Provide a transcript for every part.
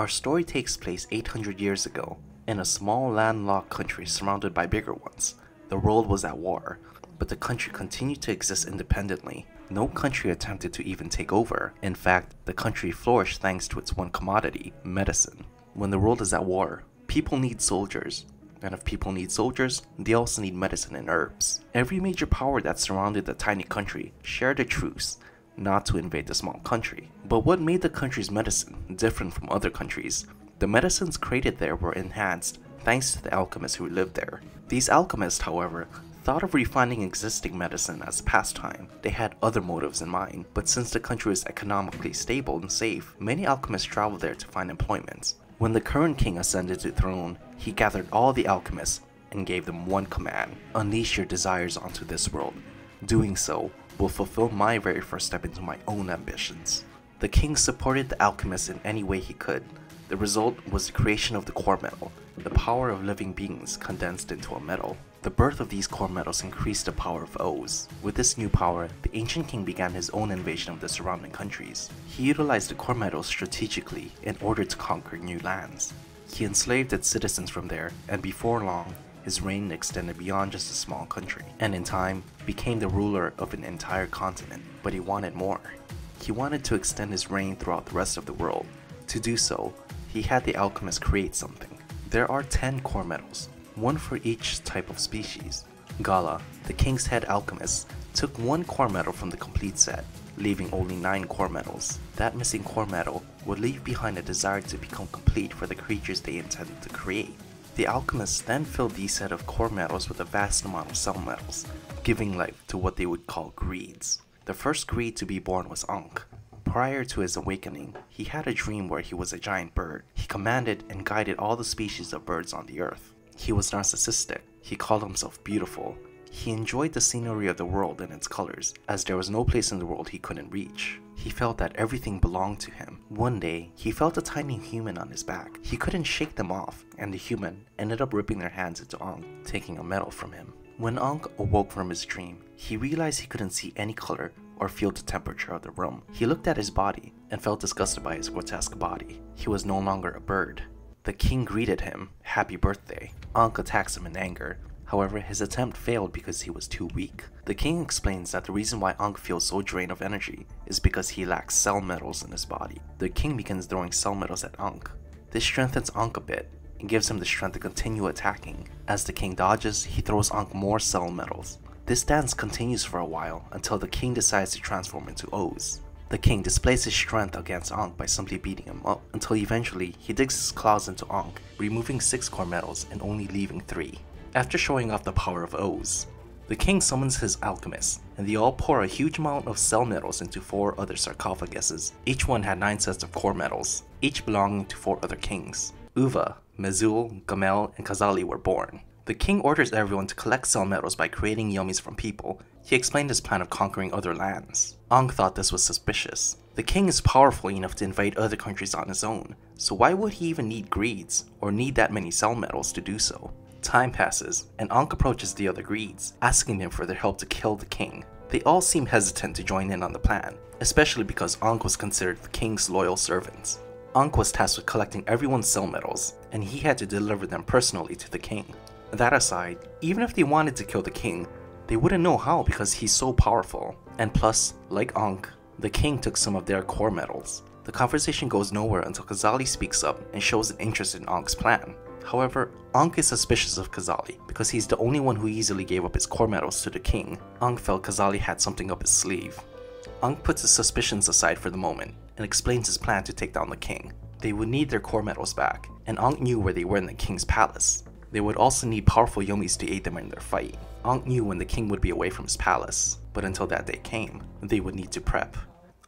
Our story takes place 800 years ago in a small landlocked country surrounded by bigger ones. The world was at war, but the country continued to exist independently. No country attempted to even take over. In fact, the country flourished thanks to its one commodity, medicine. When the world is at war, people need soldiers. And if people need soldiers, they also need medicine and herbs. Every major power that surrounded the tiny country shared a truce not to invade the small country. But what made the country's medicine different from other countries? The medicines created there were enhanced thanks to the alchemists who lived there. These alchemists, however, thought of refining existing medicine as pastime. They had other motives in mind, but since the country was economically stable and safe, many alchemists traveled there to find employment. When the current king ascended to the throne, he gathered all the alchemists and gave them one command unleash your desires onto this world. Doing so will fulfill my very first step into my own ambitions. The king supported the alchemists in any way he could. The result was the creation of the core medal, the power of living beings condensed into a metal. The birth of these core medals increased the power of O's. With this new power, the ancient king began his own invasion of the surrounding countries. He utilized the core medals strategically in order to conquer new lands. He enslaved its citizens from there, and before long, his reign extended beyond just a small country, and in time, became the ruler of an entire continent. But he wanted more. He wanted to extend his reign throughout the rest of the world. To do so, he had the alchemist create something. There are 10 core medals, one for each type of species. Gala, the king's head alchemist, took one core medal from the complete set, leaving only 9 core medals. That missing core medal would leave behind a desire to become complete for the creatures they intended to create. The alchemists then filled these set of core medals with a vast amount of cell medals, giving life to what they would call greeds. The first greed to be born was Ankh. Prior to his awakening, he had a dream where he was a giant bird. He commanded and guided all the species of birds on the earth. He was narcissistic. He called himself beautiful. He enjoyed the scenery of the world and its colors, as there was no place in the world he couldn't reach. He felt that everything belonged to him. One day, he felt a tiny human on his back. He couldn't shake them off, and the human ended up ripping their hands into Ankh, taking a medal from him. When Ankh awoke from his dream, he realized he couldn't see any color or feel the temperature of the room. He looked at his body and felt disgusted by his grotesque body. He was no longer a bird. The king greeted him, Happy birthday. Ankh attacks him in anger, However, his attempt failed because he was too weak. The king explains that the reason why Ankh feels so drained of energy is because he lacks cell medals in his body. The king begins throwing cell medals at Ankh. This strengthens Ankh a bit and gives him the strength to continue attacking. As the king dodges, he throws Ankh more cell medals. This dance continues for a while until the king decides to transform into Oz. The king displays his strength against Ankh by simply beating him up, until eventually he digs his claws into Ankh, removing 6 core medals and only leaving 3. After showing off the power of Oz, the king summons his alchemists, and they all pour a huge amount of cell medals into four other sarcophaguses. Each one had nine sets of core medals, each belonging to four other kings. Uva, Mezul, Gamel, and Kazali were born. The king orders everyone to collect cell medals by creating yummies from people. He explained his plan of conquering other lands. Ankh thought this was suspicious. The king is powerful enough to invade other countries on his own, so why would he even need greeds, or need that many cell medals to do so? Time passes, and Ankh approaches the other Greeds, asking them for their help to kill the king. They all seem hesitant to join in on the plan, especially because Ankh was considered the king's loyal servants. Ankh was tasked with collecting everyone's cell medals, and he had to deliver them personally to the king. That aside, even if they wanted to kill the king, they wouldn't know how because he's so powerful. And plus, like Ankh, the king took some of their core medals. The conversation goes nowhere until Kazali speaks up and shows an interest in Ankh's plan. However, Ankh is suspicious of Kazali because he's the only one who easily gave up his core medals to the king. Ankh felt Kazali had something up his sleeve. Ankh puts his suspicions aside for the moment and explains his plan to take down the king. They would need their core medals back, and Ankh knew where they were in the king's palace. They would also need powerful yummies to aid them in their fight. Ankh knew when the king would be away from his palace, but until that day came, they would need to prep.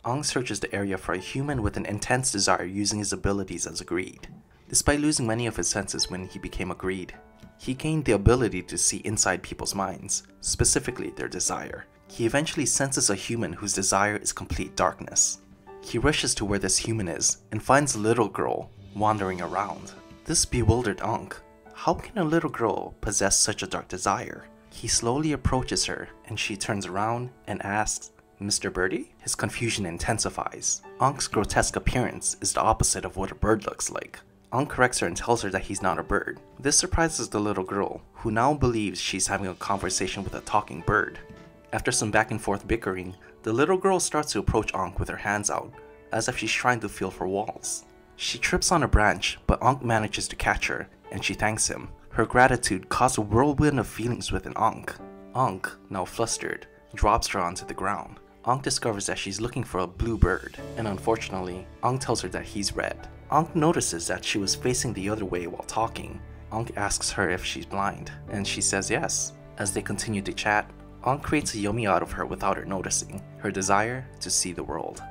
Ankh searches the area for a human with an intense desire using his abilities as a greed. Despite losing many of his senses when he became a greed, he gained the ability to see inside people's minds, specifically their desire. He eventually senses a human whose desire is complete darkness. He rushes to where this human is and finds a little girl wandering around. This bewildered Ankh. How can a little girl possess such a dark desire? He slowly approaches her and she turns around and asks, Mr. Birdie? His confusion intensifies. Ankh's grotesque appearance is the opposite of what a bird looks like. Ankh corrects her and tells her that he's not a bird. This surprises the little girl, who now believes she's having a conversation with a talking bird. After some back and forth bickering, the little girl starts to approach Ankh with her hands out, as if she's trying to feel for walls. She trips on a branch, but Ankh manages to catch her, and she thanks him. Her gratitude causes a whirlwind of feelings within Ankh. Ankh, now flustered, drops her onto the ground. Ankh discovers that she's looking for a blue bird, and unfortunately, Ankh tells her that he's red. Ankh notices that she was facing the other way while talking. Ankh asks her if she's blind, and she says yes. As they continue to chat, Ankh creates a Yummy out of her without her noticing, her desire to see the world.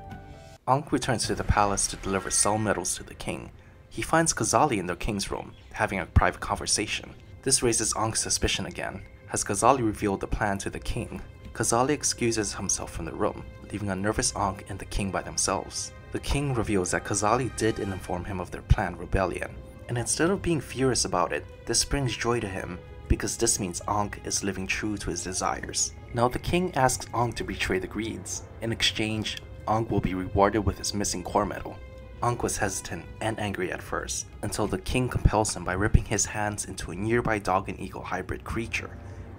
Ankh returns to the palace to deliver cell medals to the king. He finds Kazali in the king's room, having a private conversation. This raises Ankh's suspicion again. Has Kazali revealed the plan to the king? Kazali excuses himself from the room, leaving a nervous Ankh and the king by themselves. The king reveals that Kazali did inform him of their planned rebellion, and instead of being furious about it, this brings joy to him because this means Ankh is living true to his desires. Now the king asks Ankh to betray the Greeds. In exchange, Ankh will be rewarded with his missing core medal. Ankh was hesitant and angry at first, until the king compels him by ripping his hands into a nearby dog and eagle hybrid creature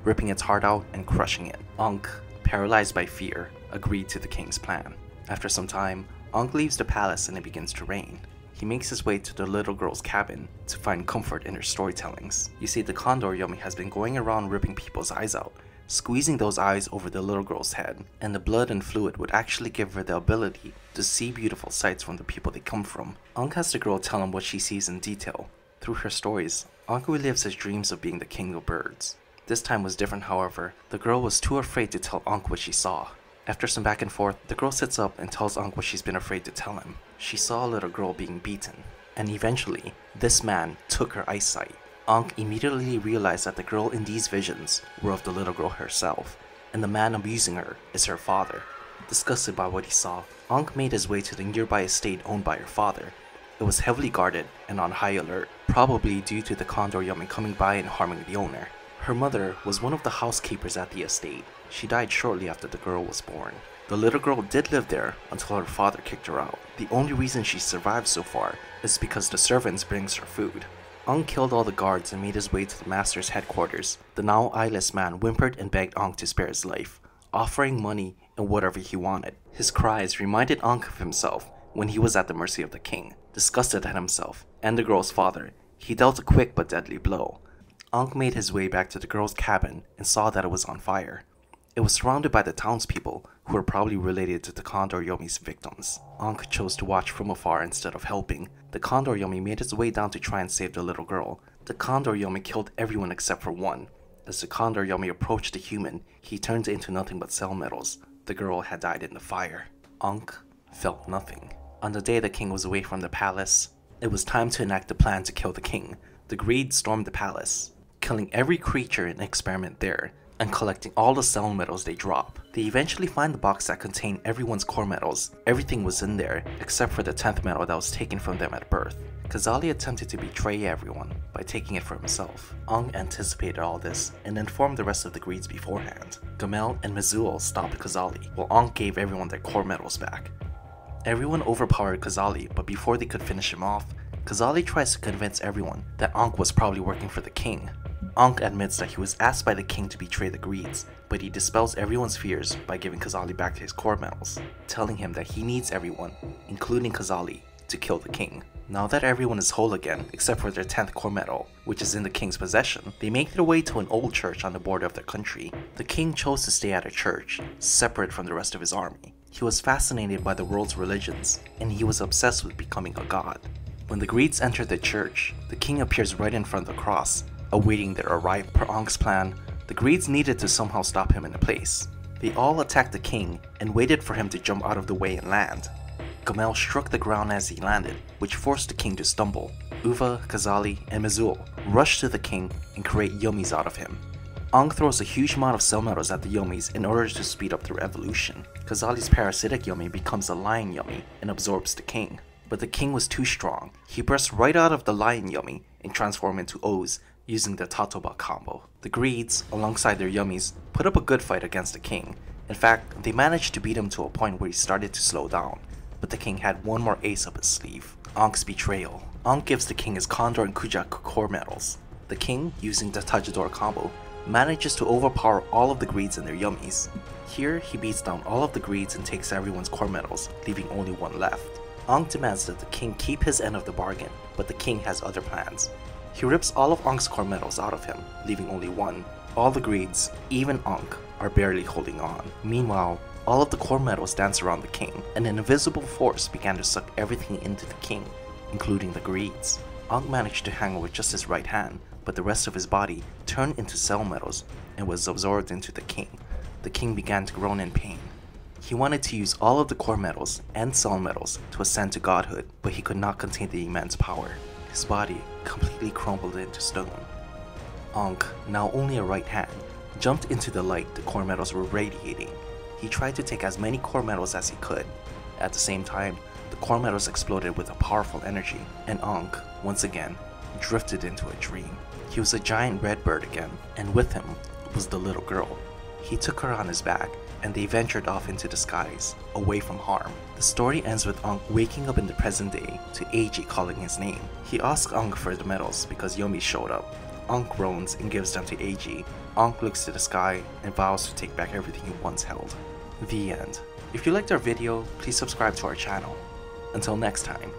ripping its heart out and crushing it. Ankh, paralyzed by fear, agreed to the king's plan. After some time, Ankh leaves the palace and it begins to rain. He makes his way to the little girl's cabin to find comfort in her storytellings. You see, the Condor Yummy has been going around ripping people's eyes out, squeezing those eyes over the little girl's head, and the blood and fluid would actually give her the ability to see beautiful sights from the people they come from. Ankh has the girl tell him what she sees in detail. Through her stories, Ankh relives his dreams of being the king of birds. This time was different, however. The girl was too afraid to tell Ankh what she saw. After some back and forth, the girl sits up and tells Ankh what she's been afraid to tell him. She saw a little girl being beaten, and eventually, this man took her eyesight. Ankh immediately realized that the girl in these visions were of the little girl herself, and the man abusing her is her father. Disgusted by what he saw, Ankh made his way to the nearby estate owned by her father. It was heavily guarded and on high alert, probably due to the Condor Yummy coming by and harming the owner. Her mother was one of the housekeepers at the estate. She died shortly after the girl was born. The little girl did live there until her father kicked her out. The only reason she survived so far is because the servants brings her food. Ankh killed all the guards and made his way to the master's headquarters. The now eyeless man whimpered and begged Ankh to spare his life, offering money and whatever he wanted. His cries reminded Ankh of himself when he was at the mercy of the king. Disgusted at himself and the girl's father, he dealt a quick but deadly blow. Ankh made his way back to the girl's cabin and saw that it was on fire. It was surrounded by the townspeople, who were probably related to the Condor Yummy's victims. Ankh chose to watch from afar instead of helping. The Condor Yummy made its way down to try and save the little girl. The Condor Yummy killed everyone except for one. As the Condor Yummy approached the human, he turned into nothing but cell medals. The girl had died in the fire. Ankh felt nothing. On the day the king was away from the palace, it was time to enact the plan to kill the king. The greed stormed the palace killing every creature in experiment there, and collecting all the cell medals they drop. They eventually find the box that contained everyone's core medals. Everything was in there, except for the 10th medal that was taken from them at birth. Kazali attempted to betray everyone by taking it for himself. Ankh anticipated all this and informed the rest of the Greeds beforehand. Gamel and Mizul stopped Kazali, while Ankh gave everyone their core medals back. Everyone overpowered Kazali, but before they could finish him off, Kazali tries to convince everyone that Ankh was probably working for the king, Ankh admits that he was asked by the king to betray the Greeds, but he dispels everyone's fears by giving Kazali back to his core medals, telling him that he needs everyone, including Kazali, to kill the king. Now that everyone is whole again, except for their 10th core medal, which is in the king's possession, they make their way to an old church on the border of their country. The king chose to stay at a church, separate from the rest of his army. He was fascinated by the world's religions, and he was obsessed with becoming a god. When the Greeds enter the church, the king appears right in front of the cross awaiting their arrival. Per Ankh's plan, the Greeds needed to somehow stop him in place. They all attacked the king and waited for him to jump out of the way and land. Gamel struck the ground as he landed, which forced the king to stumble. Uva, Kazali, and Mizul rush to the king and create Yummies out of him. Ankh throws a huge amount of cell medals at the Yummies in order to speed up their evolution. Kazali's parasitic Yummy becomes a lion Yummy and absorbs the king. But the king was too strong. He burst right out of the lion Yummy and transformed into Oz using the Tatoba combo. The Greeds, alongside their Yummies, put up a good fight against the king, In fact, they managed to beat him to a point where he started to slow down, but the king had one more ace up his sleeve. Ankh's betrayal. Ankh gives the king his Condor and Kujak core medals. The king, using the Tajador combo, manages to overpower all of the greeds and their yummies. Here, he beats down all of the greeds and takes everyone's core medals, leaving only one left. Ankh demands that the king keep his end of the bargain, but the king has other plans. He rips all of Ankh's core medals out of him, leaving only one. All the greeds, even Ankh, are barely holding on. Meanwhile, all of the core medals dance around the king, and an invisible force began to suck everything into the king, including the greeds. Ankh managed to hang with just his right hand, but the rest of his body turned into cell medals and was absorbed into the king. The king began to groan in pain. He wanted to use all of the core medals and cell medals to ascend to godhood, but he could not contain the immense power. His body completely crumbled into stone. Ankh, now only a right hand, jumped into the light the core medals were radiating. He tried to take as many core medals as he could. At the same time, the core medals exploded with a powerful energy, and Ankh, once again, drifted into a dream. He was a giant red bird again, and with him was the little girl. He took her on his back, and they ventured off into the skies, away from harm. The story ends with Ankh waking up in the present day to Eiji calling his name. He asks Ankh for the medals because Yummy showed up. Ankh groans and gives them to Eiji. Ankh looks to the sky and vows to take back everything he once held. The end. If you liked our video, please subscribe to our channel. Until next time.